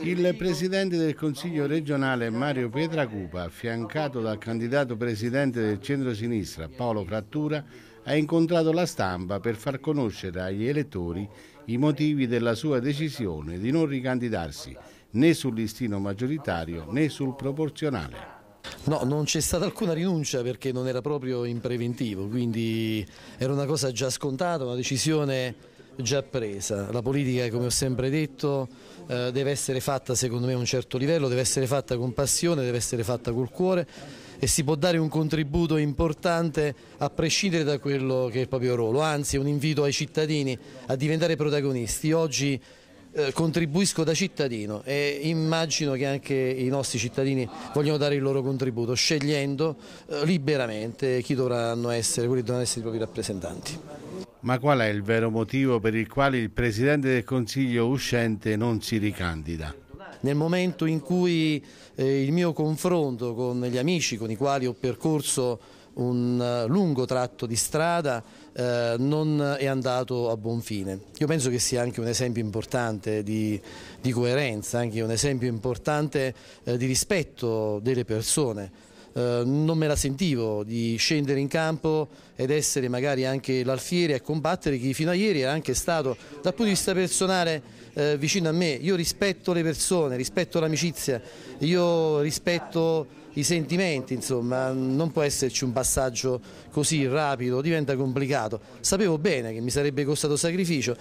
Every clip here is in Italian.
Il presidente del Consiglio regionale Mario Pietracupa, affiancato dal candidato presidente del centro-sinistra Paolo Frattura, ha incontrato la stampa per far conoscere agli elettori i motivi della sua decisione di non ricandidarsi né sul listino maggioritario né sul proporzionale. No, non c'è stata alcuna rinuncia perché non era proprio in preventivo, quindi era una cosa già scontata, una decisione già presa. La politica, come ho sempre detto, eh, deve essere fatta secondo me a un certo livello, deve essere fatta con passione, deve essere fatta col cuore e si può dare un contributo importante a prescindere da quello che è il proprio ruolo, anzi un invito ai cittadini a diventare protagonisti. Oggi eh, contribuisco da cittadino e immagino che anche i nostri cittadini vogliono dare il loro contributo scegliendo eh, liberamente chi dovranno essere, quelli dovranno essere i propri rappresentanti. Ma qual è il vero motivo per il quale il Presidente del Consiglio uscente non si ricandida? Nel momento in cui eh, il mio confronto con gli amici con i quali ho percorso un eh, lungo tratto di strada eh, non è andato a buon fine. Io penso che sia anche un esempio importante di, di coerenza, anche un esempio importante eh, di rispetto delle persone. Eh, non me la sentivo di scendere in campo ed essere magari anche l'alfiere a combattere chi fino a ieri era anche stato dal punto di vista personale eh, vicino a me. Io rispetto le persone, rispetto l'amicizia, io rispetto i sentimenti, insomma, non può esserci un passaggio così rapido, diventa complicato. Sapevo bene che mi sarebbe costato sacrificio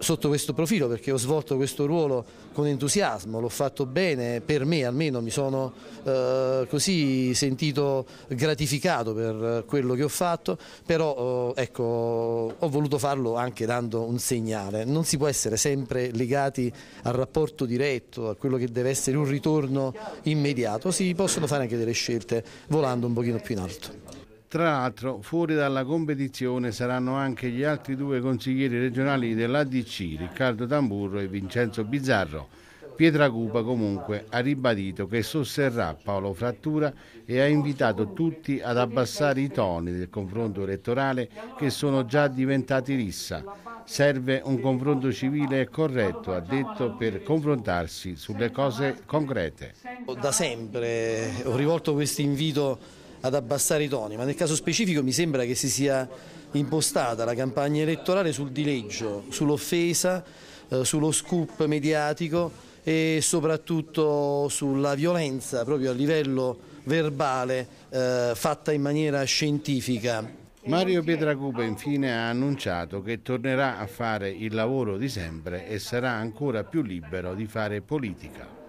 sotto questo profilo perché ho svolto questo ruolo con entusiasmo, l'ho fatto bene, per me almeno mi sono eh, così sentito gratificato per quello che ho fatto, però eh, ecco, ho voluto farlo anche dando un segnale. Non si può essere sempre legati al rapporto diretto, a quello che deve essere un ritorno immediato, si possono fare anche delle scelte volando un pochino più in alto. Tra l'altro fuori dalla competizione saranno anche gli altri due consiglieri regionali dell'ADC, Riccardo Tamburro e Vincenzo Bizzarro. Pietracupa comunque ha ribadito che sosterrà Paolo Frattura e ha invitato tutti ad abbassare i toni del confronto elettorale che sono già diventati rissa. Serve un confronto civile e corretto, ha detto, per confrontarsi sulle cose concrete. Da sempre ho rivolto questo invito ad abbassare i toni, ma nel caso specifico mi sembra che si sia impostata la campagna elettorale sul dileggio, sull'offesa, eh, sullo scoop mediatico e soprattutto sulla violenza proprio a livello verbale eh, fatta in maniera scientifica. Mario Pietracupa infine ha annunciato che tornerà a fare il lavoro di sempre e sarà ancora più libero di fare politica.